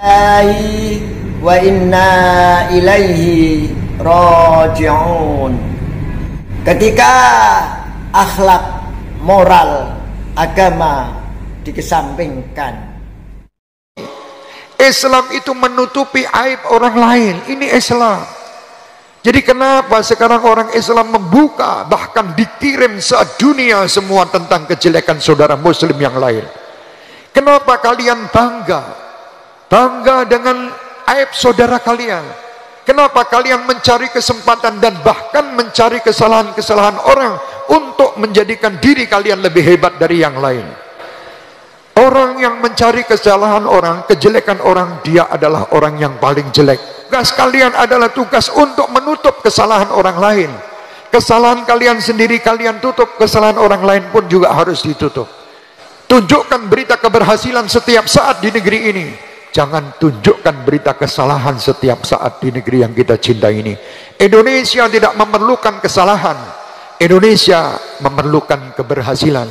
wa inna ilaihi raji'un ketika akhlak moral agama dikesampingkan. Islam itu menutupi aib orang lain. Ini Islam. Jadi kenapa sekarang orang Islam membuka bahkan dikirim sedunia semua tentang kejelekan saudara muslim yang lain? Kenapa kalian bangga bangga dengan aib saudara kalian kenapa kalian mencari kesempatan dan bahkan mencari kesalahan-kesalahan orang untuk menjadikan diri kalian lebih hebat dari yang lain Orang yang mencari kesalahan orang, kejelekan orang, dia adalah orang yang paling jelek. Tugas kalian adalah tugas untuk menutup kesalahan orang lain. Kesalahan kalian sendiri kalian tutup, kesalahan orang lain pun juga harus ditutup. Tunjukkan berita keberhasilan setiap saat di negeri ini. Jangan tunjukkan berita kesalahan setiap saat di negeri yang kita cintai ini. Indonesia tidak memerlukan kesalahan. Indonesia memerlukan keberhasilan.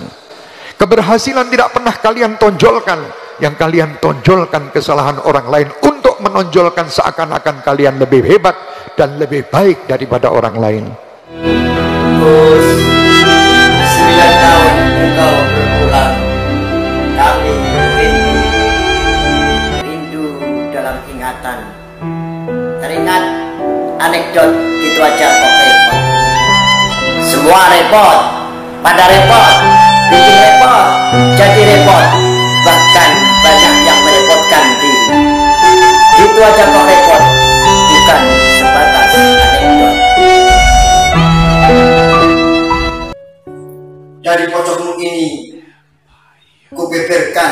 Keberhasilan tidak pernah kalian tonjolkan. Yang kalian tonjolkan kesalahan orang lain untuk menonjolkan seakan-akan kalian lebih hebat dan lebih baik daripada orang lain. Engkau anekdot gitu aja kok repot. Semua repot, pada repot bikin repot jadi repot. Bahkan banyak yang merepotkan diri. Itu aja kok repot. Bukan sebatas anekdot. Dari pocokmu ini kubeberkan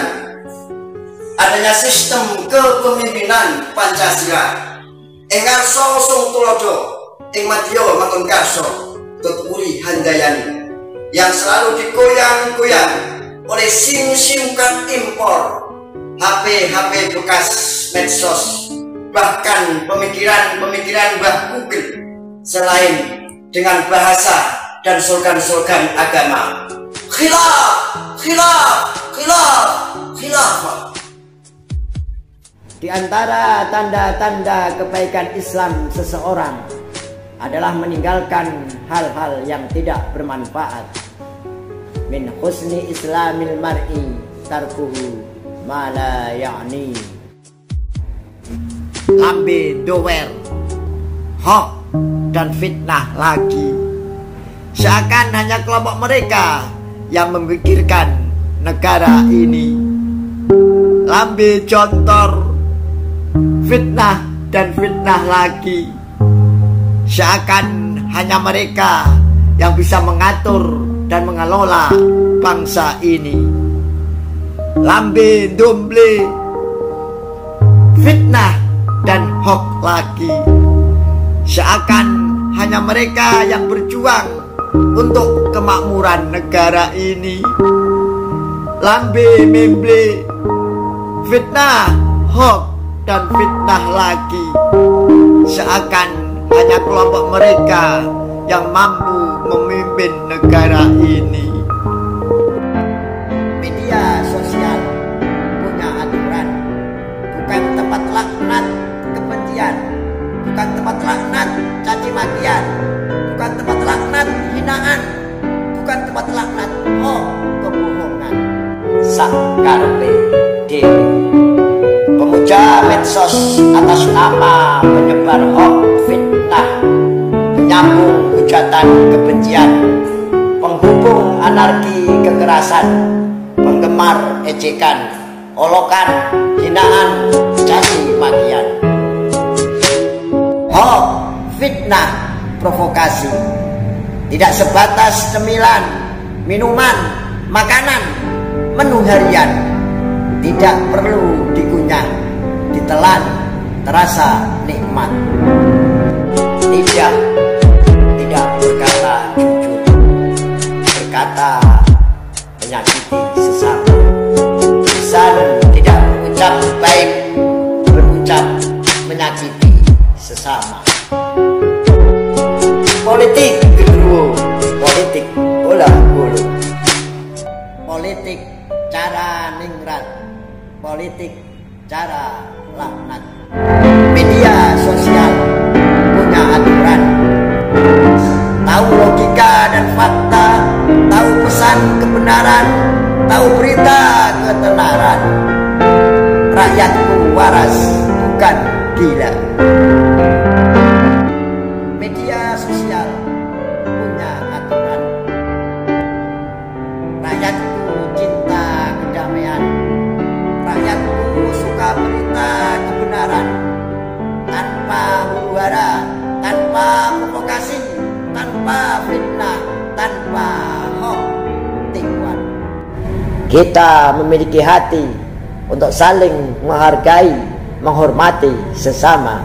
adanya sistem kepemimpinan Pancasila engar sosong tulodo ing madya maton karso tuturi handayani yang selalu digoyang-goyang oleh sim-sim card impor, HP-HP bekas medsos, bahkan pemikiran-pemikiran Mbah Google selain dengan bahasa dan slogan-slogan agama. Khilaf, khilaf, khilaf, khilaf. Di antara tanda-tanda kebaikan Islam seseorang adalah meninggalkan hal-hal yang tidak bermanfaat. Min husni islamil mar'i tarkuhu ma la ya'ni. Lambe dower, hoax dan fitnah lagi. Seakan hanya kelompok mereka yang memikirkan negara ini. Lambe contor, fitnah dan fitnah lagi Seakan hanya mereka yang bisa mengatur dan mengelola bangsa ini. Lambe domble, fitnah dan hoax lagi. Seakan hanya mereka yang berjuang untuk kemakmuran negara ini. Lambe memble, fitnah, hoax dan fitnah lagi. Seakan hanya kelompok mereka yang mampu memimpin negara ini. Media sosial punya aturan, bukan tempat laknat kebencian, bukan tempat laknat caci makian, bukan tempat laknat hinaan, bukan tempat laknat oh kebohongan. Sakarpe dewi pemuja medsos atas nama penyebar hoax fitnah, menyambung hujatan kebencian, penghubung anarki kekerasan, penggemar ejekan, olokan, hinaan, caci makian. Hoax, fitnah, provokasi, tidak sebatas cemilan, minuman, makanan, menu harian, tidak perlu dikunyah, ditelan, terasa nikmat. Tidak tidak berkata jujur. Berkata menyakiti sesama. Lisan tidak berucap baik berucap menyakiti sesama. Politik kedua politik bola bulu. Politik cara ningrat politik cara laknat. Media sosial punya aturan. Tahu logika dan fakta, tahu pesan kebenaran, tahu berita ketenaran. Rakyatku waras, bukan gila. Kita memiliki hati untuk saling menghargai, menghormati sesama.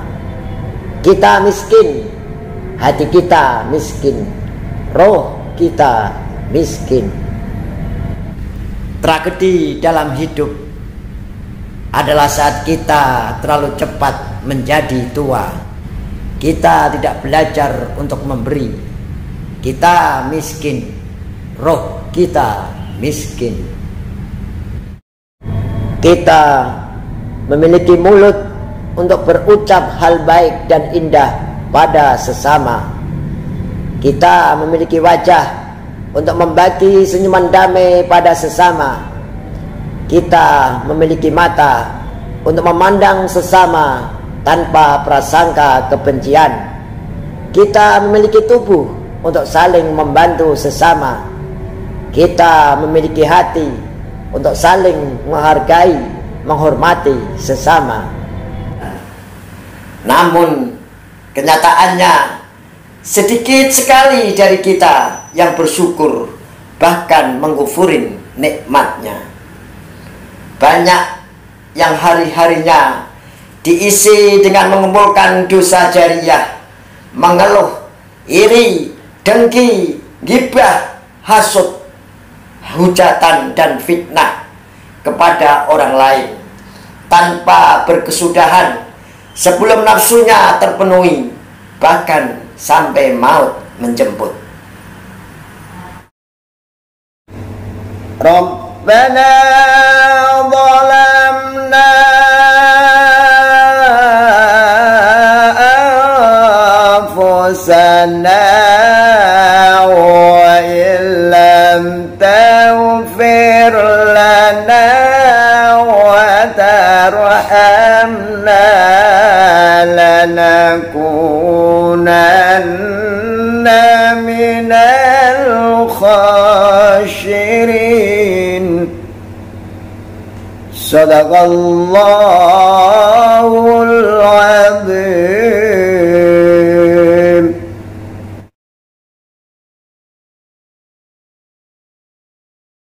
Kita miskin, hati kita miskin, roh kita miskin. Tragedi dalam hidup adalah saat kita terlalu cepat menjadi tua. Kita tidak belajar untuk memberi. Kita miskin, roh kita miskin. Kita memiliki mulut untuk berucap hal baik dan indah pada sesama. Kita memiliki wajah untuk membagi senyuman damai pada sesama. Kita memiliki mata untuk memandang sesama tanpa prasangka kebencian. Kita memiliki tubuh untuk saling membantu sesama. Kita memiliki hati untuk saling menghargai, menghormati sesama. Namun kenyataannya sedikit sekali dari kita yang bersyukur bahkan mengkufurin nikmatnya. Banyak yang hari-harinya diisi dengan mengumpulkan dosa jariah, mengeluh, iri, dengki, gibah, hasut, hujatan dan fitnah kepada orang lain tanpa berkesudahan sebelum nafsunya terpenuhi bahkan sampai maut menjemput. Rabbana zalamna anfusana تغفر لنا وترحمنا لنكونن من الخاشرين صدق الله العظيم.